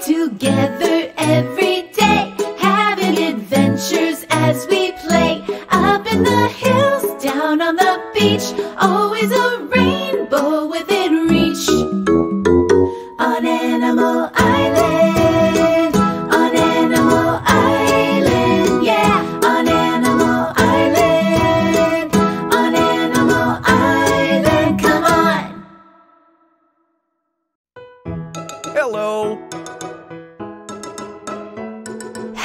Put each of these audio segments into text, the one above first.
together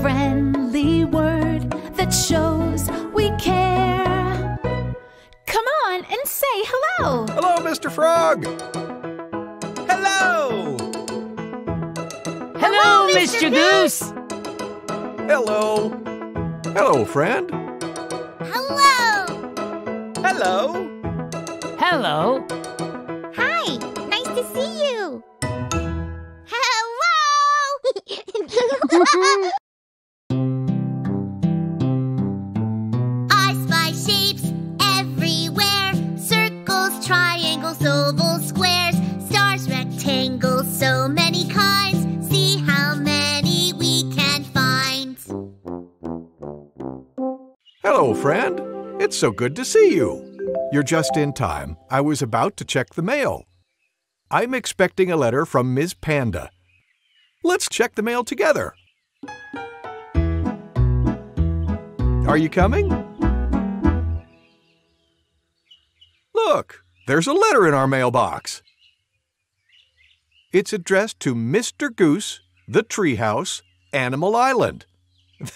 friendly word that shows we care. Come on and say hello. Hello, Mr. Frog. Hello. Hello, Mr. Goose. Hello. Hello, friend. Hello. Hello. Hello. Hi. Nice to see you. Hello. rectangles, so many kinds. See how many we can find. Hello, friend. It's so good to see you. You're just in time. I was about to check the mail. I'm expecting a letter from Ms. Panda. Let's check the mail together. Are you coming? Look, there's a letter in our mailbox. It's addressed to Mr. Goose, the Treehouse, Animal Island.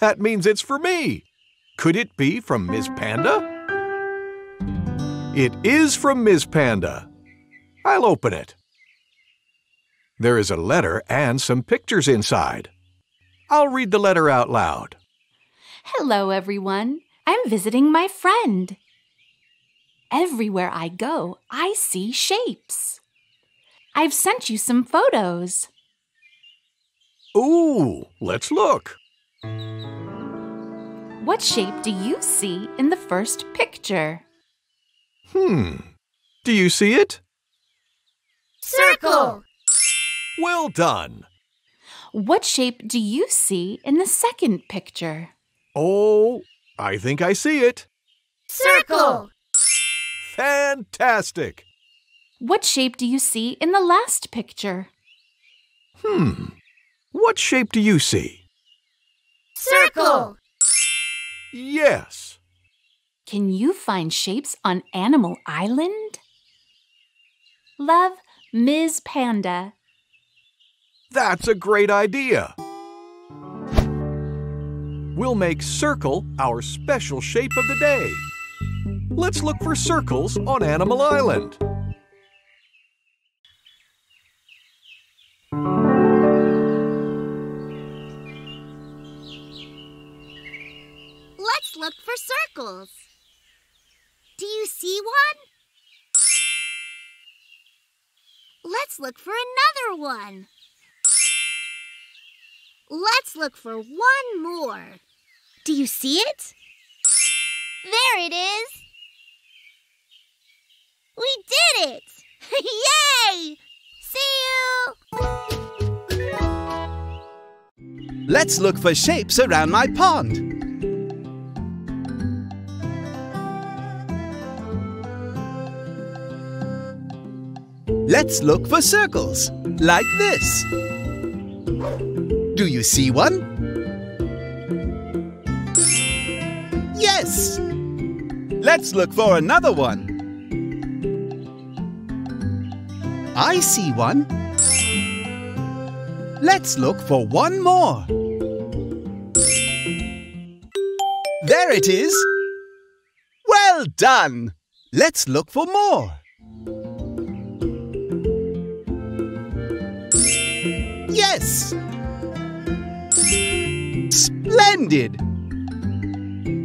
That means it's for me. Could it be from Ms. Panda? It is from Ms. Panda. I'll open it. There is a letter and some pictures inside. I'll read the letter out loud. Hello, everyone. I'm visiting my friend. Everywhere I go, I see shapes. I've sent you some photos. Ooh, let's look. What shape do you see in the first picture? Hmm. Do you see it? Circle. Well done. What shape do you see in the second picture? Oh, I think I see it. Circle. Fantastic. What shape do you see in the last picture? Hmm. What shape do you see? Circle. Yes. Can you find shapes on Animal Island? Love, Ms. Panda. That's a great idea. We'll make circle our special shape of the day. Let's look for circles on Animal Island. Let's look for circles. Do you see one? Let's look for another one. Let's look for one more. Do you see it? There it is. We did it! Yay! See you! Let's look for shapes around my pond. Let's look for circles, like this. Do you see one? Yes! Let's look for another one. I see one. Let's look for one more. There it is. Well done. Let's look for more. Yes! Splendid!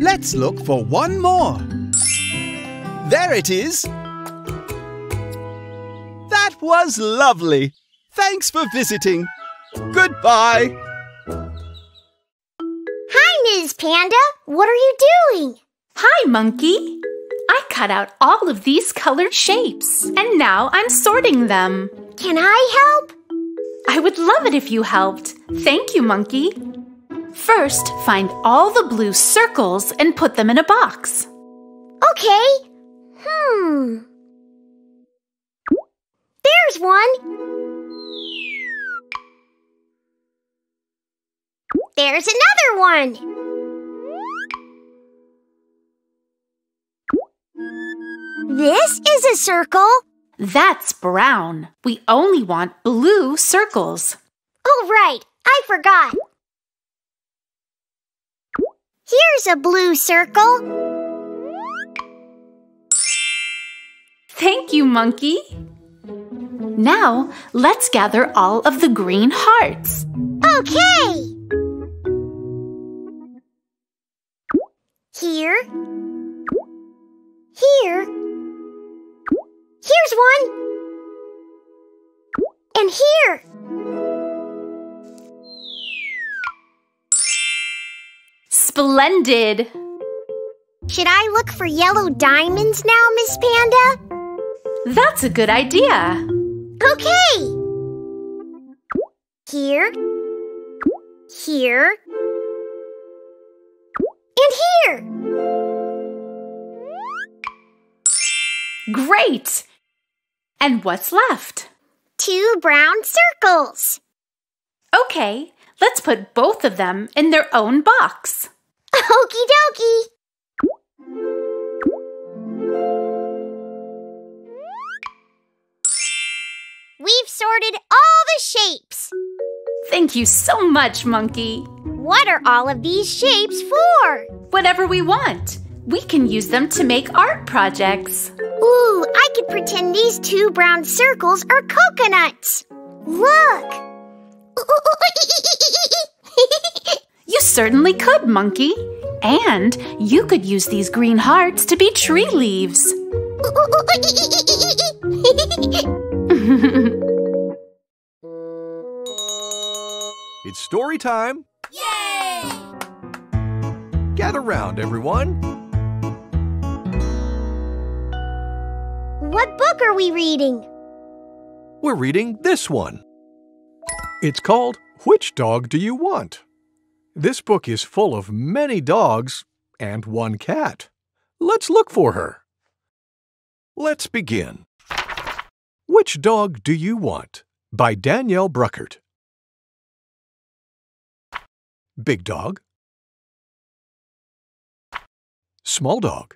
Let's look for one more. There it is! That was lovely. Thanks for visiting. Goodbye. Hi, Ms. Panda. What are you doing? Hi, Monkey. I cut out all of these colored shapes, and now I'm sorting them. Can I help? I would love it if you helped. Thank you, Monkey. First, find all the blue circles and put them in a box. Okay. Hmm. There's one. There's another one. This is a circle. That's brown. We only want blue circles. Oh, right. I forgot. Here's a blue circle. Thank you, Monkey. Now, let's gather all of the green hearts. Okay. Here. Here. Here's one. And here. Splendid! Should I look for yellow diamonds now, Miss Panda? That's a good idea. Okay. Here. Here. And here. Great! And what's left? Two brown circles. Okay, let's put both of them in their own box. Okie dokie. We've sorted all the shapes. Thank you so much, Monkey. What are all of these shapes for? Whatever we want. We can use them to make art projects. Ooh, I could pretend these two brown circles are coconuts. Look. You certainly could, Monkey. And you could use these green hearts to be tree leaves. It's story time. Yay! Gather round, everyone. What book are we reading? We're reading this one. It's called Which Dog Do You Want? This book is full of many dogs and one cat. Let's look for her. Let's begin. Which Dog Do You Want? by Danielle Bruckert. Big dog. Small dog.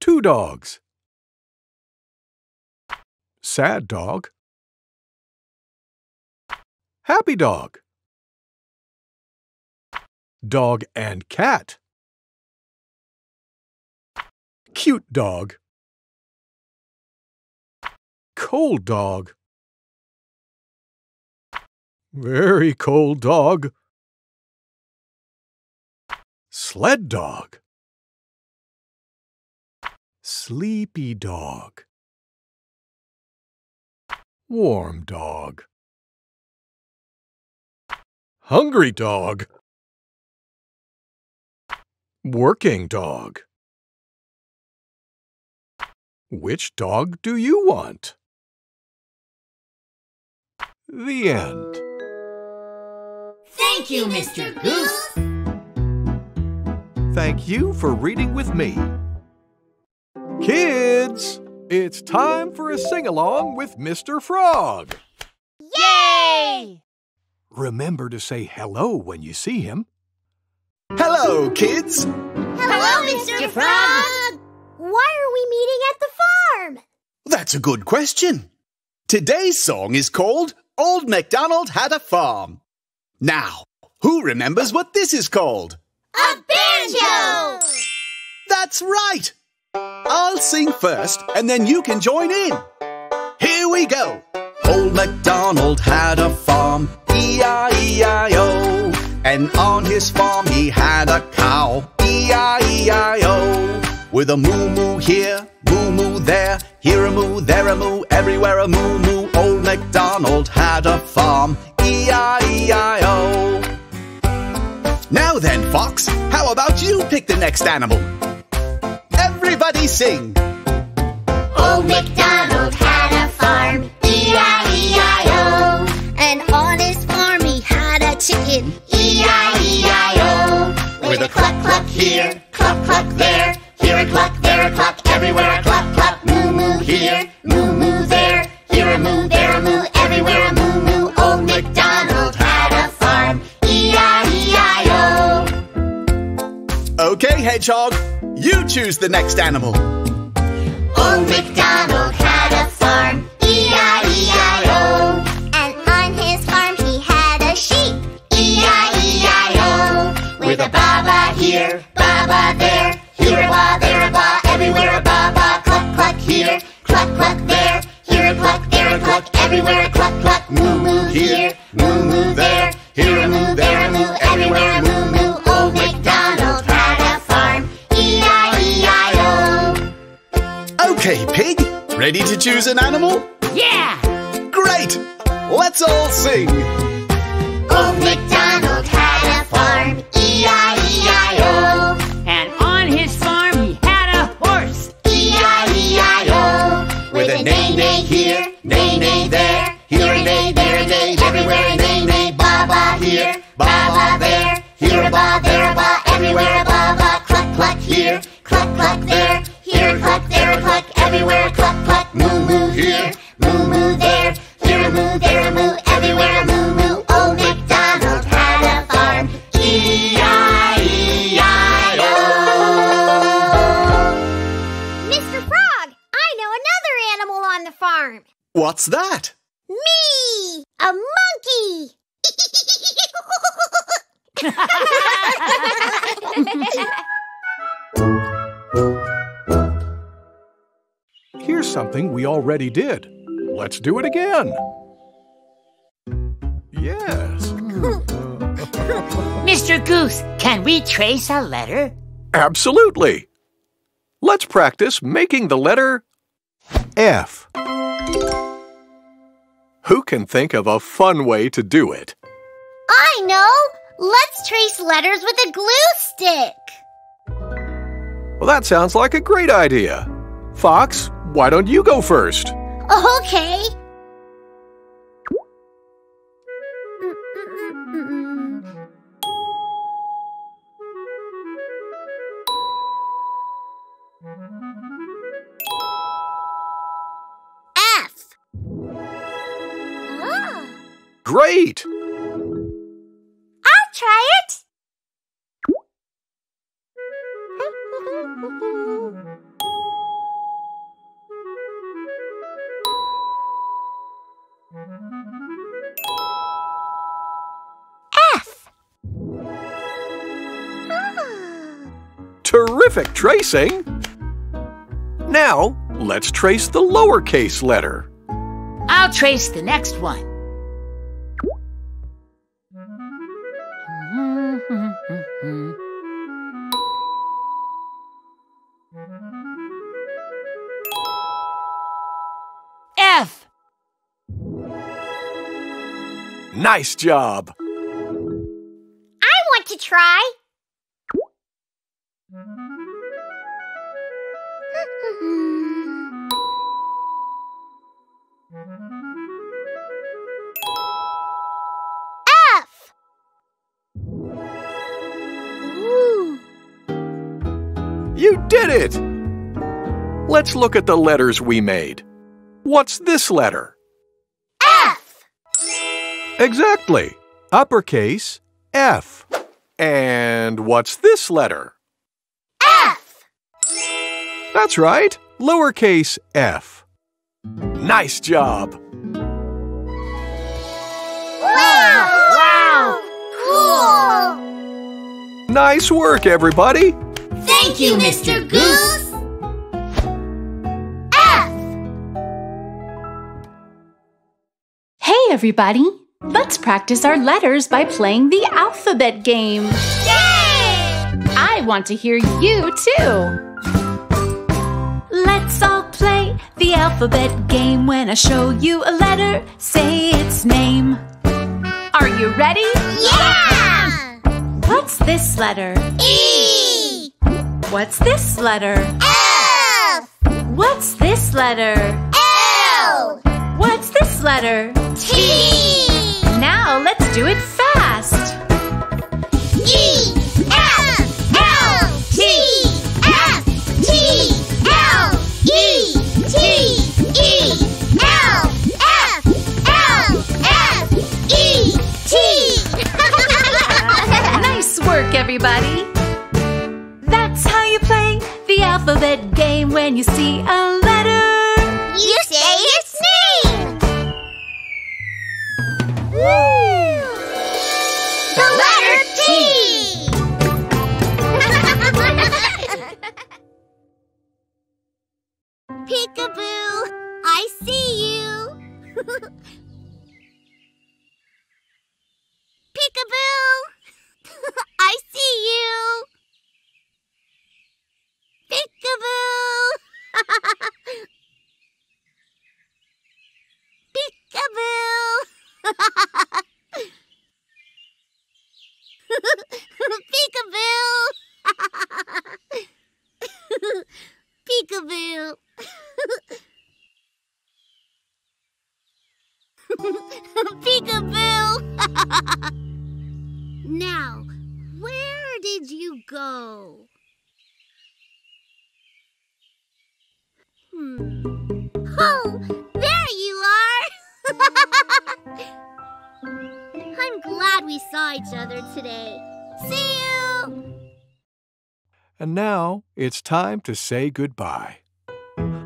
Two dogs. Sad dog. Happy dog. Dog and cat. Cute dog. Cold dog. Very cold dog. Sled dog. Sleepy dog. Warm dog. Hungry dog. Working dog. Which dog do you want? The end. Thank you, Mr. Goose. Thank you for reading with me. Kids, it's time for a sing along with Mr. Frog. Yay! Remember to say hello when you see him. Hello, kids. Hello, Mr. Frog! Why are we meeting at the farm? That's a good question. Today's song is called Old MacDonald Had a Farm. Now, who remembers what this is called? A banjo! That's right. I'll sing first and then you can join in. Here we go. Old MacDonald had a farm, E-I-E-I-O. And on his farm he had a cow, E-I-E-I-O. With a moo moo here, moo moo there, here a moo, there a moo, everywhere a moo moo. Old MacDonald had a farm, E-I-E-I-O. Now then, Fox, how about you pick the next animal? Everybody sing! Old MacDonald had a farm, E-I-E-I-O. And on his farm he had a chicken, E-I-E-I-O. With a cluck cluck here, cluck cluck there, choose the next animal. Old MacDonald had a farm, E-I-E-I-O. And on his farm he had a sheep, E-I-E-I-O. With a baba here, baba there, here a ba, there a ba, everywhere a baba. Cluck, cluck here, cluck, cluck there, here a cluck, there a cluck, everywhere ready choose an animal? Yeah! Great! Let's all sing! Old MacDonald had a farm, E E-I-E-I-O. And on his farm he had a horse. E-I-E-I-O. With a neigh neigh here, neigh neigh there, here a neigh, there a neigh, everywhere a neigh neigh. Ba ba here, ba ba there, here a ba, there a ba, everywhere a ba ba. Cluck cluck here, cluck cluck there, already did. Let's do it again. Yes. Mr. Goose, can we trace a letter? Absolutely. Let's practice making the letter F. Who can think of a fun way to do it? I know. Let's trace letters with a glue stick. Well, that sounds like a great idea. Fox, why don't you go first? Okay. F. Ah, Great! Tracing! Now, let's trace the lowercase letter. I'll trace the next one. F. Nice job! I want to try. You did it! Let's look at the letters we made. What's this letter? F. Exactly. Uppercase F. And what's this letter? F. That's right. Lowercase f. Nice job. Wow! Wow! Cool! Nice work, everybody. Thank you, Mr. Goose! F! Hey, everybody! Let's practice our letters by playing the alphabet game. Yay! I want to hear you too. Let's all play the alphabet game. When I show you a letter, say its name. Are you ready? Yeah! What's this letter? E! What's this letter? F! What's this letter? L! What's this letter? T! Now let's do it fast. E! When you see a Hmm. Oh, there you are! I'm glad we saw each other today. See you! And now it's time to say goodbye.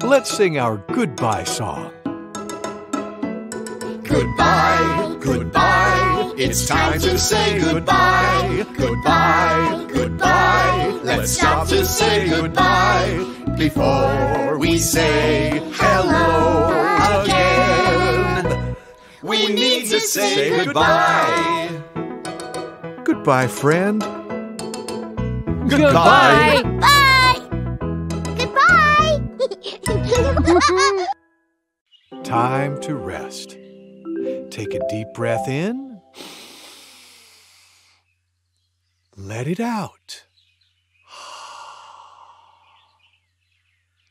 Let's sing our goodbye song. Goodbye, goodbye. It's time to say goodbye. Goodbye, goodbye. Let's stop to say goodbye before we say hello again. We need to say goodbye. Goodbye, friend. Goodbye. Bye! Goodbye! Time to rest. Take a deep breath in. Let it out.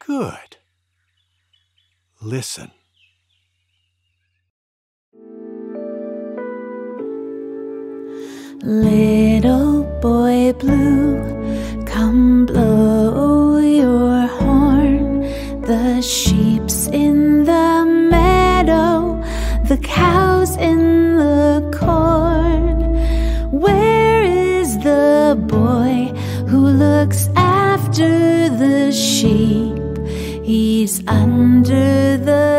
Good. Listen. Little boy blue, come blow your horn. The sheep's in the meadow, the cow's in the corn. Where is the boy who looks after the sheep? He's under the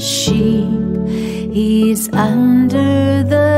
sheep? He's under the